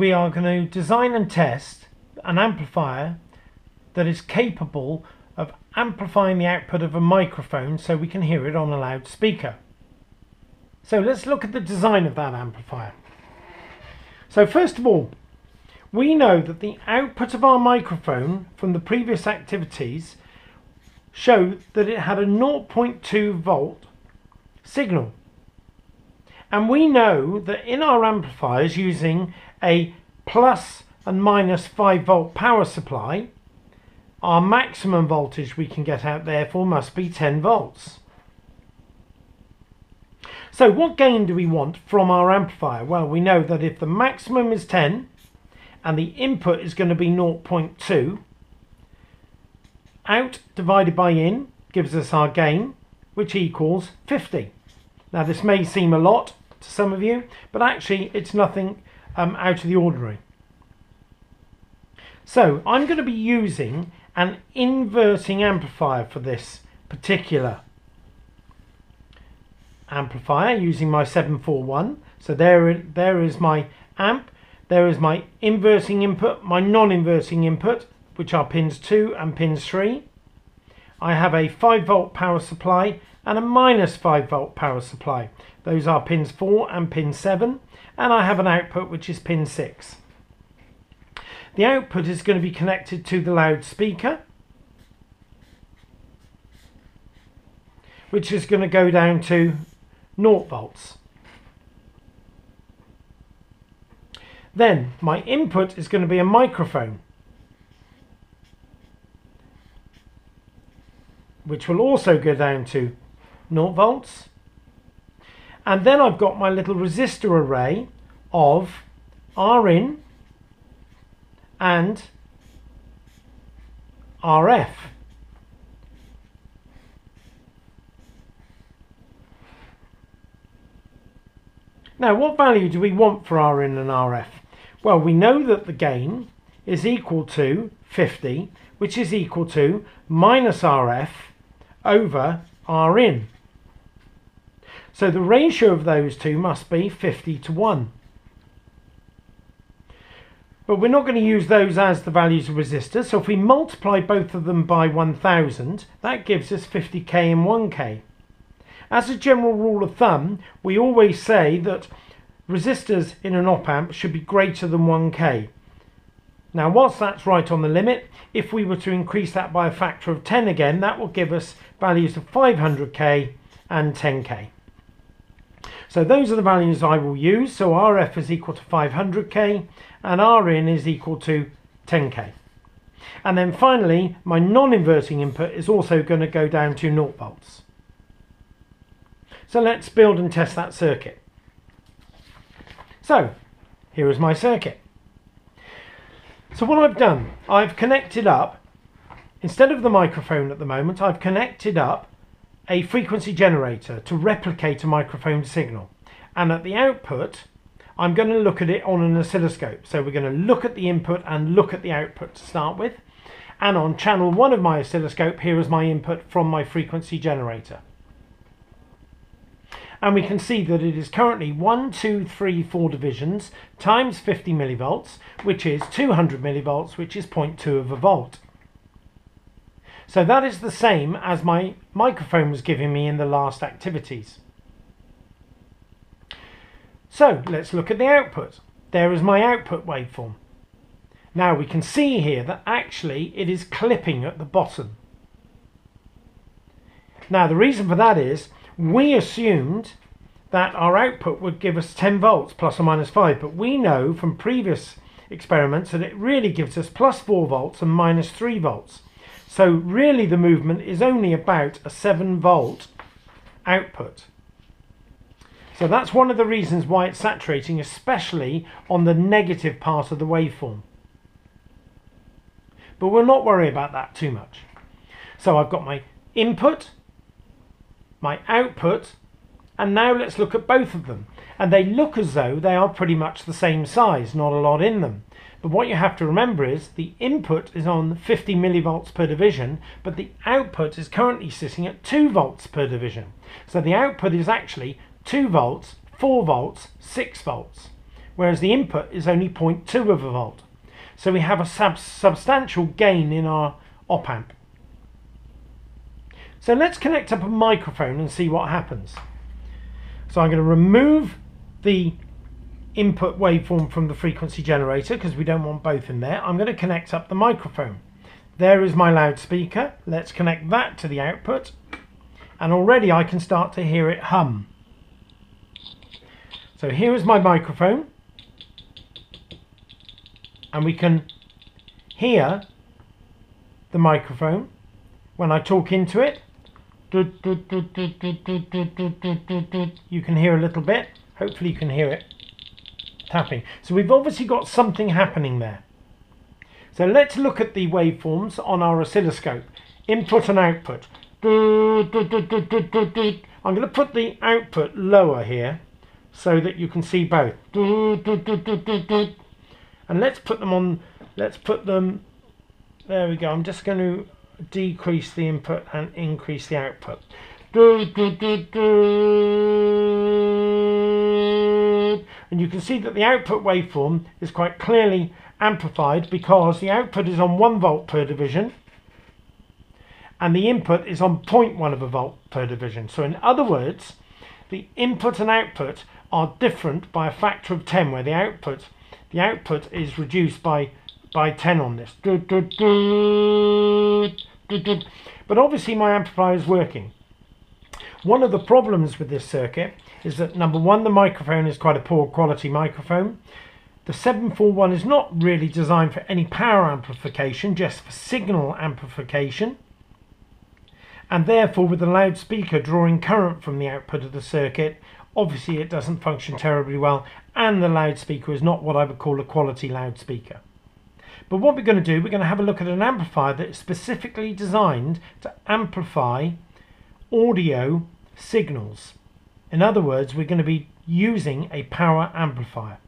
we are going to design and test an amplifier that is capable of amplifying the output of a microphone so we can hear it on a loudspeaker. So let's look at the design of that amplifier. So first of all, we know that the output of our microphone from the previous activities showed that it had a 0.2 volt signal. And we know that in our amplifiers using a plus and minus 5 volt power supply, our maximum voltage we can get out therefore must be 10 volts. So what gain do we want from our amplifier? Well, we know that if the maximum is 10 and the input is going to be 0.2, out divided by in gives us our gain, which equals 50. Now this may seem a lot to some of you, but actually it's nothing um, out of the ordinary. So I'm going to be using an inverting amplifier for this particular amplifier using my 741. So there, there is my amp, there is my inverting input, my non-inverting input, which are pins 2 and pins 3. I have a 5 volt power supply and a minus 5 volt power supply. Those are pins 4 and pin 7 and I have an output which is pin 6. The output is going to be connected to the loudspeaker which is going to go down to 0 volts. Then my input is going to be a microphone which will also go down to 0 volts. And then I've got my little resistor array of Rin and RF. Now, what value do we want for Rin and RF? Well, we know that the gain is equal to 50, which is equal to minus RF over Rin. So the ratio of those two must be 50 to 1. But we're not going to use those as the values of resistors. So if we multiply both of them by 1000, that gives us 50k and 1k. As a general rule of thumb, we always say that resistors in an op-amp should be greater than 1k. Now whilst that's right on the limit, if we were to increase that by a factor of 10 again, that will give us values of 500k and 10k. So those are the values I will use. So RF is equal to 500k and Rin is equal to 10k. And then finally, my non-inverting input is also going to go down to 0 volts. So let's build and test that circuit. So here is my circuit. So what I've done, I've connected up, instead of the microphone at the moment, I've connected up a frequency generator to replicate a microphone signal. And at the output, I'm going to look at it on an oscilloscope. So we're going to look at the input and look at the output to start with. And on channel one of my oscilloscope, here is my input from my frequency generator and we can see that it is currently 1, 2, 3, 4 divisions times 50 millivolts, which is 200 millivolts, which is 0.2 of a volt. So that is the same as my microphone was giving me in the last activities. So let's look at the output. There is my output waveform. Now we can see here that actually it is clipping at the bottom. Now the reason for that is we assumed that our output would give us 10 volts plus or minus 5 but we know from previous experiments that it really gives us plus 4 volts and minus 3 volts so really the movement is only about a 7 volt output. So that's one of the reasons why it's saturating especially on the negative part of the waveform. But we'll not worry about that too much. So I've got my input my output and now let's look at both of them. And they look as though they are pretty much the same size not a lot in them but what you have to remember is the input is on 50 millivolts per division but the output is currently sitting at 2 volts per division so the output is actually 2 volts 4 volts 6 volts whereas the input is only 0.2 of a volt. So we have a sub substantial gain in our op amp. So let's connect up a microphone and see what happens. So I'm going to remove the input waveform from the frequency generator because we don't want both in there. I'm going to connect up the microphone. There is my loudspeaker. Let's connect that to the output. And already I can start to hear it hum. So here is my microphone. And we can hear the microphone when I talk into it. You can hear a little bit. Hopefully you can hear it tapping. So we've obviously got something happening there. So let's look at the waveforms on our oscilloscope. Input and output. I'm going to put the output lower here so that you can see both. And let's put them on, let's put them, there we go. I'm just going to decrease the input and increase the output. And you can see that the output waveform is quite clearly amplified because the output is on 1 volt per division and the input is on 0.1 of a volt per division. So in other words, the input and output are different by a factor of 10 where the output the output is reduced by by 10 on this. But obviously my amplifier is working. One of the problems with this circuit is that number one, the microphone is quite a poor quality microphone. The 741 is not really designed for any power amplification, just for signal amplification. And therefore, with the loudspeaker drawing current from the output of the circuit, obviously it doesn't function terribly well, and the loudspeaker is not what I would call a quality loudspeaker. But what we're going to do, we're going to have a look at an amplifier that is specifically designed to amplify audio signals. In other words, we're going to be using a power amplifier.